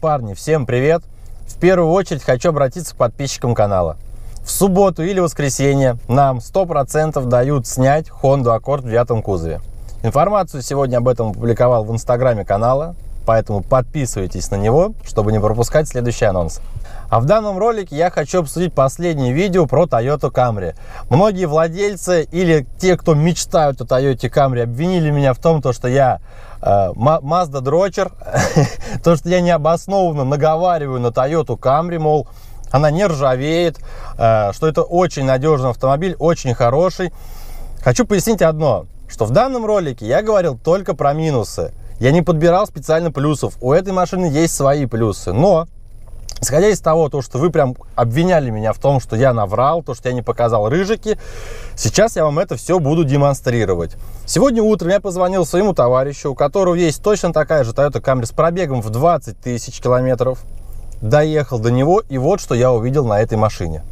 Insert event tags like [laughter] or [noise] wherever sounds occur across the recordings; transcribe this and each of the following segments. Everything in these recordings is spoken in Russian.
Парни, всем привет! В первую очередь хочу обратиться к подписчикам канала. В субботу или воскресенье нам 100% дают снять Honda Accord в девятом кузове. Информацию сегодня об этом опубликовал в инстаграме канала, поэтому подписывайтесь на него, чтобы не пропускать следующий анонс. А в данном ролике я хочу обсудить последнее видео про Toyota Camry. Многие владельцы или те, кто мечтают о Toyota Camry, обвинили меня в том, что я э, Mazda дрочер, [laughs] то, что я необоснованно наговариваю на Toyota Camry, мол, она не ржавеет, э, что это очень надежный автомобиль, очень хороший. Хочу пояснить одно, что в данном ролике я говорил только про минусы. Я не подбирал специально плюсов. У этой машины есть свои плюсы, но Исходя из того, то, что вы прям обвиняли меня в том, что я наврал, то, что я не показал рыжики, сейчас я вам это все буду демонстрировать. Сегодня утром я позвонил своему товарищу, у которого есть точно такая же Toyota Camry с пробегом в 20 тысяч километров. Доехал до него, и вот что я увидел на этой машине.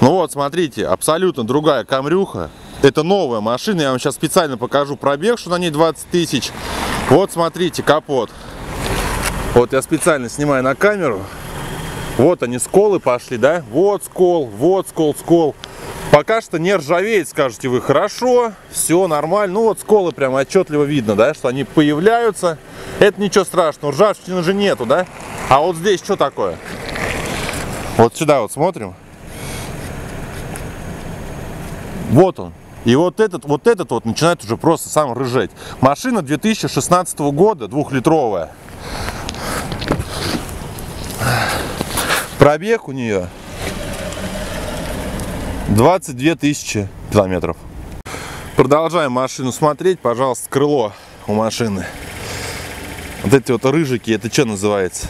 Ну вот, смотрите, абсолютно другая камрюха. Это новая машина, я вам сейчас специально покажу пробег, что на ней 20 тысяч. Вот, смотрите, капот. Вот я специально снимаю на камеру. Вот они, сколы пошли, да? Вот скол, вот скол, скол. Пока что не ржавеет, скажете вы. Хорошо, все нормально. Ну вот сколы прям отчетливо видно, да, что они появляются. Это ничего страшного, ржавчины же нету, да? А вот здесь что такое? Вот сюда вот смотрим. Вот он. И вот этот, вот этот вот начинает уже просто сам рыжеть. Машина 2016 года, двухлитровая. Пробег у нее 22 тысячи километров. Продолжаем машину смотреть. Пожалуйста, крыло у машины. Вот эти вот рыжики, это что называется?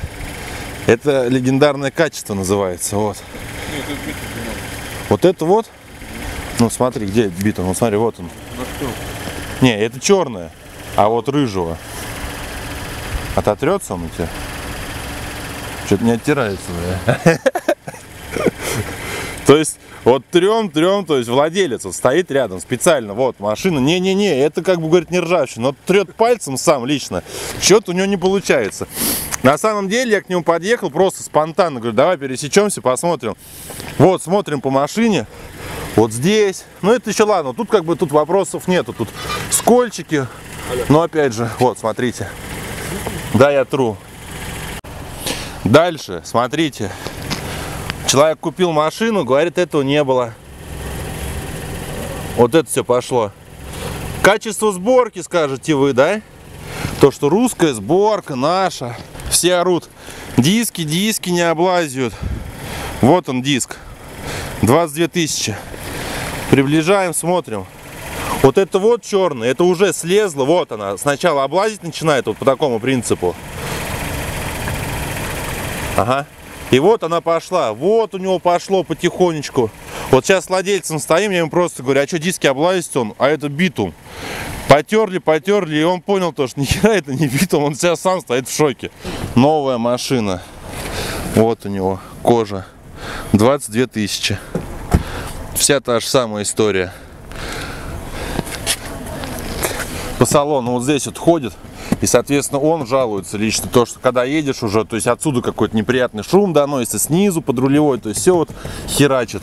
Это легендарное качество называется. Вот. Вот это вот. Ну смотри, где битон? Вот смотри, вот он. Не, это черное. А вот рыжего. Ототрется он у тебя? Что-то не оттирается. [laughs] То есть, вот трем, трем, то есть владелец вот стоит рядом специально, вот машина, не-не-не, это как бы, говорит, не ржавчина, но трет пальцем сам лично, что-то у него не получается. На самом деле я к нему подъехал просто спонтанно, говорю, давай пересечемся, посмотрим. Вот, смотрим по машине, вот здесь, ну это еще ладно, тут как бы тут вопросов нету, тут скольчики, но опять же, вот, смотрите, да, я тру, Дальше, смотрите. Человек купил машину, говорит, этого не было. Вот это все пошло. Качество сборки, скажете вы, да? То, что русская сборка наша. Все орут. Диски, диски не облазят. Вот он диск. 22 тысячи. Приближаем, смотрим. Вот это вот черный, это уже слезло. Вот она. Сначала облазить начинает вот по такому принципу. Ага. И вот она пошла. Вот у него пошло потихонечку. Вот сейчас с владельцем стоим, я ему просто говорю, а что диски облазить он? А это битум. Потерли, потерли, и он понял то, что нихера это не битум, он сейчас сам стоит в шоке. Новая машина. Вот у него кожа. 22 тысячи. Вся та же самая история. По салону вот здесь вот ходит. И, соответственно, он жалуется лично, то, что когда едешь уже, то есть отсюда какой-то неприятный шум доносится, снизу под рулевой, то есть все вот херачит.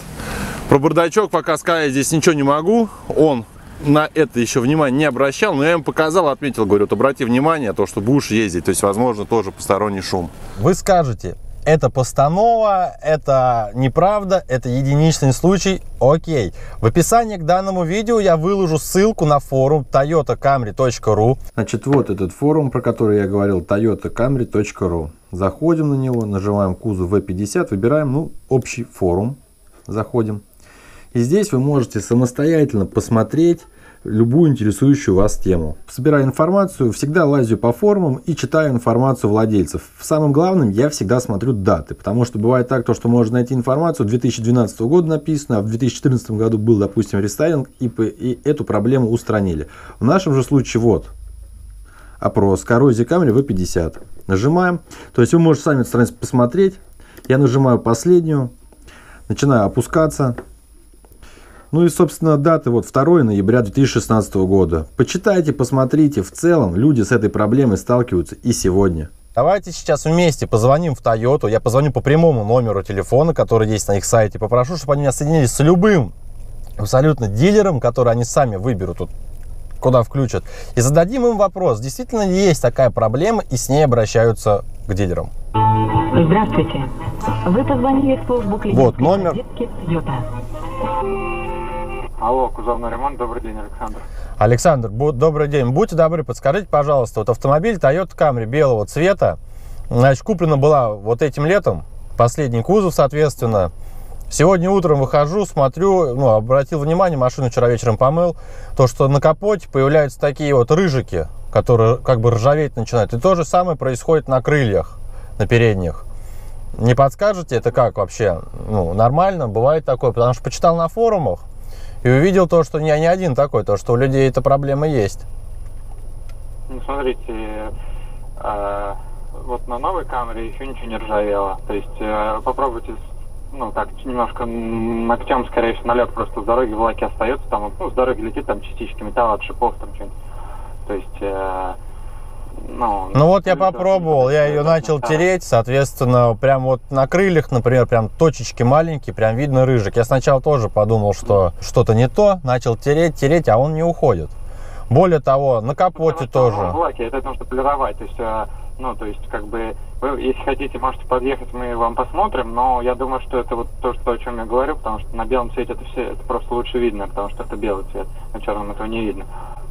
Про бардачок пока сказать здесь ничего не могу. Он на это еще внимание не обращал, но я ему показал, отметил, говорю, вот обрати внимание, то, что будешь ездить, то есть, возможно, тоже посторонний шум. Вы скажете, это постанова, это неправда, это единичный случай, окей. В описании к данному видео я выложу ссылку на форум toyotacamry.ru. Значит, вот этот форум, про который я говорил, toyotacamry.ru. Заходим на него, нажимаем кузов V50, выбираем, ну, общий форум, заходим. И здесь вы можете самостоятельно посмотреть любую интересующую вас тему. Собираю информацию, всегда лазю по форумам и читаю информацию владельцев. Самым главным я всегда смотрю даты, потому что бывает так, то, что можно найти информацию 2012 года написано, а в 2014 году был, допустим, рестайлинг, и, и эту проблему устранили. В нашем же случае вот, опрос, коррозия камня V50. Нажимаем, то есть вы можете сами посмотреть. Я нажимаю последнюю, начинаю опускаться, ну и, собственно, даты вот 2 ноября 2016 года. Почитайте, посмотрите. В целом люди с этой проблемой сталкиваются и сегодня. Давайте сейчас вместе позвоним в Toyota. Я позвоню по прямому номеру телефона, который есть на их сайте. Попрошу, чтобы они меня соединили с любым абсолютно дилером, который они сами выберут, тут, куда включат. И зададим им вопрос, действительно ли есть такая проблема, и с ней обращаются к дилерам. Здравствуйте. Вы позвонили в службу клиники Вот номер. Toyota. Алло, кузовный ремонт, добрый день, Александр. Александр, добрый день. Будьте добры, подскажите, пожалуйста, вот автомобиль Toyota Camry белого цвета, значит, куплена была вот этим летом, последний кузов, соответственно. Сегодня утром выхожу, смотрю, ну, обратил внимание, машину вчера вечером помыл, то, что на капоте появляются такие вот рыжики, которые как бы ржаветь начинают. И то же самое происходит на крыльях, на передних. Не подскажете, это как вообще? Ну, нормально, бывает такое, потому что почитал на форумах и увидел то, что я не один такой, то, что у людей эта проблема есть. Ну, смотрите, э, вот на новой камере еще ничего не ржавело. То есть э, попробуйте, ну, так, немножко ногтем, скорее всего, налет просто с дороги в лаке остается, там, ну, с дороги летит там частички металла от шипов, там что-нибудь. То есть, э, ну... Ну вот я попробовал, я ее начал тереть, соответственно, прям вот на крыльях, например, прям точечки маленькие, прям видно рыжик. Я сначала тоже подумал, что что-то не то, начал тереть, тереть, а он не уходит. Более того, на капоте Потому что, тоже. ну, В лаке это нужно полировать, то есть, э, ну, то есть, как бы, вы, если хотите, можете подъехать, мы вам посмотрим, но я думаю, что это вот то, что, о чем я говорю, потому что на белом цвете это все, это просто лучше видно, потому что это белый цвет, на черном этого не видно.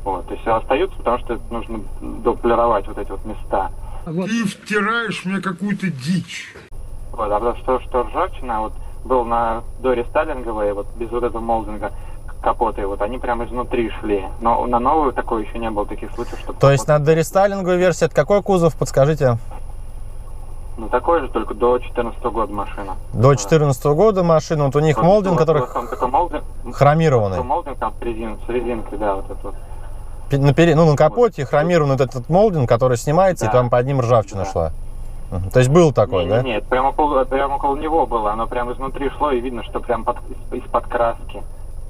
Вот, то есть остаются, потому что нужно дополировать вот эти вот места. Ты втираешь мне какую-то дичь. Вот, а потому что, что ржавчина, вот, был на Доре Сталинговой, вот, без вот этого молдинга, капоты, вот, они прямо изнутри шли. Но на новую такое еще не было таких случаев, что То есть на дорестайлинговой версии это какой кузов, подскажите? Ну, такой же, только до 14 года машина. До 2014 года машина, вот у них Вот, молдинг, вот, который вот там такой молдинг, хромированный. такой молдинг там с, резин, с резинкой, да, вот это вот. На, пере- ну, на капоте хромированный вот этот молдинг, который снимается, и Да. там под ним ржавчина Да. шла. То есть был такой, не, да? не, Нет, прямо около, прямо около него было, оно прямо изнутри шло, и видно, что прям под, из- из-под краски.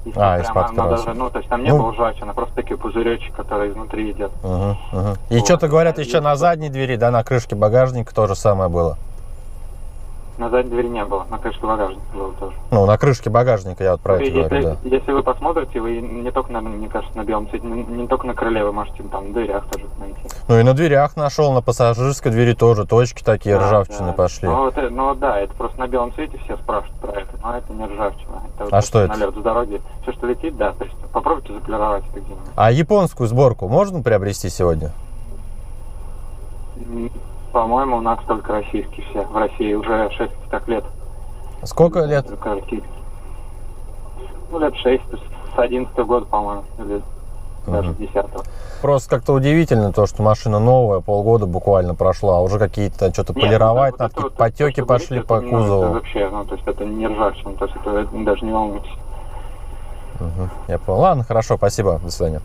Из- А, из-под краски. Даже, ну, то есть там не Ну. было ржавчины, просто такие пузыречки, которые изнутри идет. Мгм, мгм. И Вот. что-то говорят еще на если- задней двери, да, на крышке багажника то же самое было. На задней двери не было, на крышке багажника было тоже. Ну, на крышке багажника, я вот про это если, говорю, да. если вы посмотрите, вы не только, на, мне кажется, на белом цвете, не, не только на крыле, вы можете там в дверях тоже найти. Ну и на дверях нашел, на пассажирской двери тоже точки такие Да, ржавчины да. пошли. Ну, вот, э, ну да, это просто на белом цвете все спрашивают про это, но это не ржавчина. Это вот А что это? Налет с дороги. Все, что летит, да, то есть попробуйте заполировать это где-нибудь. А японскую сборку можно приобрести сегодня? По-моему, у нас только российские все. В России уже 6 так лет. Сколько лет? Только российские. Ну, лет 6, то есть с 11 года, по-моему, или даже с 10 Просто как-то удивительно то, что машина новая, полгода буквально прошла, а уже какие-то что-то полировать, ну, надо, вот какие-то потеки что пошли по это, ну, это кузову. вообще, ну, то есть это не ржавчина, то есть это, это даже не волнуйтесь. Я понял. Ладно, хорошо, спасибо, до свидания.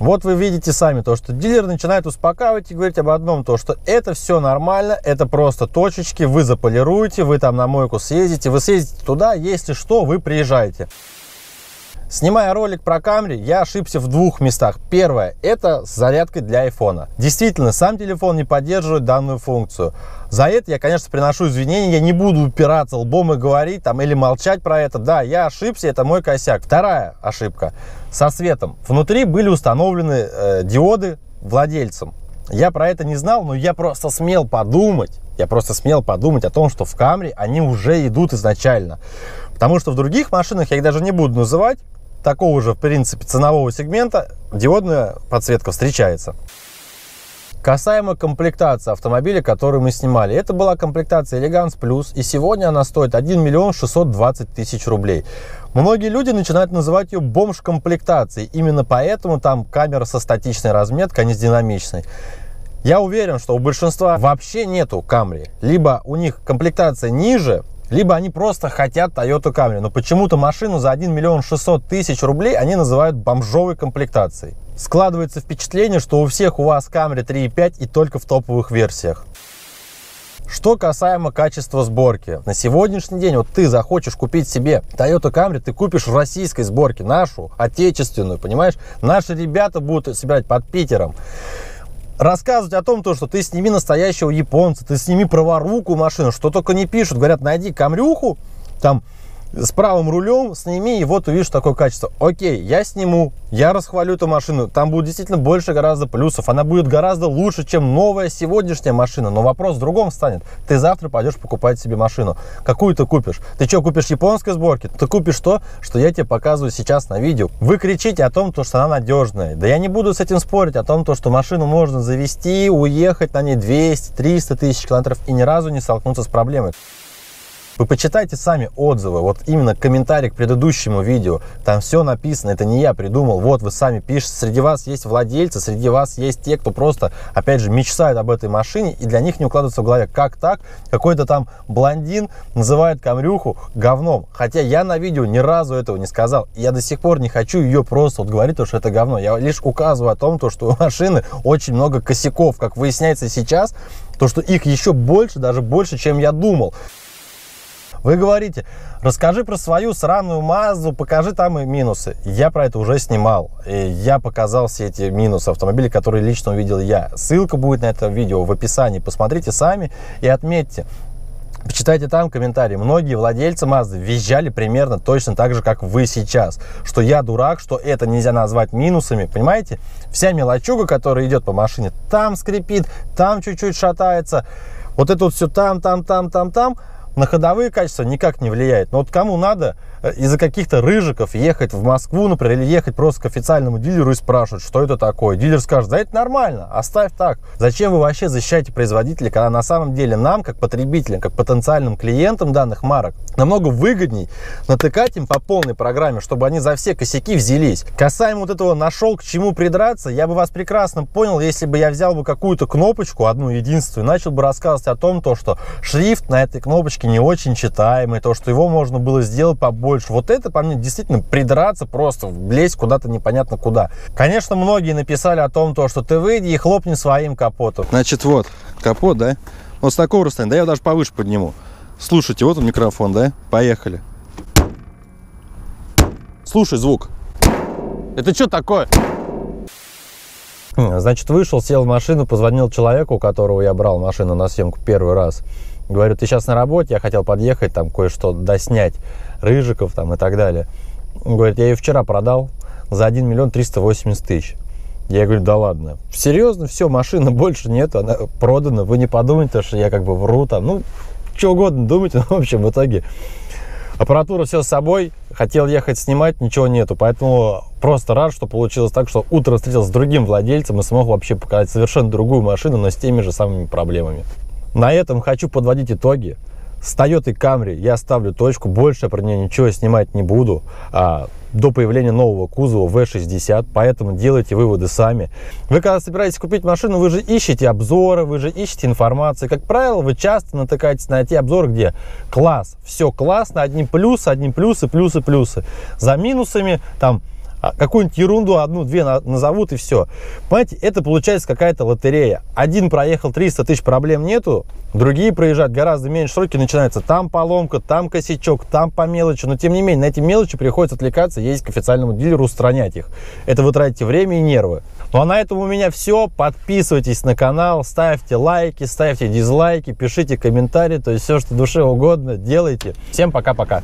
Вот вы видите сами то, что дилер начинает успокаивать и говорить об одном, то, что это все нормально, это просто точечки, вы заполируете, вы там на мойку съездите, вы съездите туда, если что, вы приезжаете. Снимая ролик про Камри, я ошибся в двух местах. Первое, это с зарядкой для айфона. Действительно, сам телефон не поддерживает данную функцию. За это я, конечно, приношу извинения, я не буду упираться лбом и говорить там или молчать про это. Да, я ошибся, это мой косяк. Вторая ошибка со светом. Внутри были установлены э, диоды владельцем. Я про это не знал, но я просто смел подумать, я просто смел подумать о том, что в Камри они уже идут изначально. Потому что в других машинах, я их даже не буду называть, такого же, в принципе, ценового сегмента диодная подсветка встречается. Касаемо комплектации автомобиля, который мы снимали. Это была комплектация Elegance Plus, и сегодня она стоит 1 миллион 620 тысяч рублей. Многие люди начинают называть ее бомж-комплектацией. Именно поэтому там камера со статичной разметкой, а не с динамичной. Я уверен, что у большинства вообще нету Camry. Либо у них комплектация ниже, либо они просто хотят Toyota Camry. Но почему-то машину за 1 миллион 600 тысяч рублей они называют бомжовой комплектацией. Складывается впечатление, что у всех у вас Camry 3.5 и только в топовых версиях. Что касаемо качества сборки. На сегодняшний день вот ты захочешь купить себе Toyota Camry, ты купишь в российской сборке, нашу, отечественную, понимаешь? Наши ребята будут собирать под Питером. Рассказывать о том, то, что ты сними настоящего японца, ты сними праворуку машину, что только не пишут. Говорят, найди камрюху, там с правым рулем сними, и вот увидишь такое качество. Окей, я сниму, я расхвалю эту машину, там будет действительно больше гораздо плюсов, она будет гораздо лучше, чем новая сегодняшняя машина, но вопрос в другом станет. Ты завтра пойдешь покупать себе машину. Какую ты купишь? Ты что, купишь японской сборки? Ты купишь то, что я тебе показываю сейчас на видео. Вы кричите о том, то, что она надежная. Да я не буду с этим спорить, о том, то, что машину можно завести, уехать на ней 200-300 тысяч километров и ни разу не столкнуться с проблемой. Вы почитайте сами отзывы, вот именно комментарий к предыдущему видео. Там все написано, это не я придумал. Вот вы сами пишете, среди вас есть владельцы, среди вас есть те, кто просто, опять же, мечтает об этой машине, и для них не укладывается в голове, как так, какой-то там блондин называет Камрюху говном. Хотя я на видео ни разу этого не сказал. Я до сих пор не хочу ее просто вот говорить, что это говно. Я лишь указываю о том, то, что у машины очень много косяков. Как выясняется сейчас, то, что их еще больше, даже больше, чем я думал. Вы говорите, расскажи про свою сраную Мазду, покажи там и минусы. Я про это уже снимал. И я показал все эти минусы автомобиля, которые лично увидел я. Ссылка будет на это видео в описании. Посмотрите сами и отметьте. Почитайте там комментарии. Многие владельцы Mazda визжали примерно точно так же, как вы сейчас. Что я дурак, что это нельзя назвать минусами. Понимаете? Вся мелочуга, которая идет по машине, там скрипит, там чуть-чуть шатается. Вот это вот все там, там, там, там, там на ходовые качества никак не влияет. Но вот кому надо из-за каких-то рыжиков ехать в Москву, например, или ехать просто к официальному дилеру и спрашивать, что это такое. Дилер скажет, да это нормально, оставь так. Зачем вы вообще защищаете производителя, когда на самом деле нам, как потребителям, как потенциальным клиентам данных марок, намного выгодней натыкать им по полной программе, чтобы они за все косяки взялись. Касаемо вот этого нашел к чему придраться, я бы вас прекрасно понял, если бы я взял бы какую-то кнопочку, одну единственную, и начал бы рассказывать о том, то, что шрифт на этой кнопочке не очень читаемый, то, что его можно было сделать побольше. Вот это, по мне, действительно придраться просто, влезть куда-то непонятно куда. Конечно, многие написали о том, то, что ты выйди и хлопни своим капотом. Значит, вот, капот, да? Вот с такого расстояния, да я даже повыше подниму. Слушайте, вот он микрофон, да? Поехали. Слушай звук. Это что такое? Значит, вышел, сел в машину, позвонил человеку, у которого я брал машину на съемку первый раз. Говорю, ты сейчас на работе, я хотел подъехать, там кое-что доснять, рыжиков там и так далее. Он говорит, я ее вчера продал за 1 миллион 380 тысяч. Я говорю, да ладно. Серьезно, все, машины больше нет, она продана. Вы не подумайте, что я как бы вру там. Ну, что угодно думайте, но [laughs] в общем, в итоге аппаратура все с собой. Хотел ехать снимать, ничего нету. Поэтому просто рад, что получилось так, что утро встретился с другим владельцем и смог вообще показать совершенно другую машину, но с теми же самыми проблемами. На этом хочу подводить итоги. С Toyota Camry я ставлю точку, больше про нее ничего снимать не буду. А, до появления нового кузова V60, поэтому делайте выводы сами. Вы когда собираетесь купить машину, вы же ищете обзоры, вы же ищете информацию. Как правило, вы часто натыкаетесь на те обзоры, где класс, все классно, одни плюсы, одни плюсы, плюсы, плюсы. За минусами там какую-нибудь ерунду одну-две назовут и все. Понимаете, это получается какая-то лотерея. Один проехал 300 тысяч, проблем нету, другие проезжают гораздо меньше сроки, начинается там поломка, там косячок, там по мелочи, но тем не менее на эти мелочи приходится отвлекаться, ездить к официальному дилеру, устранять их. Это вы тратите время и нервы. Ну а на этом у меня все. Подписывайтесь на канал, ставьте лайки, ставьте дизлайки, пишите комментарии, то есть все, что душе угодно, делайте. Всем пока-пока.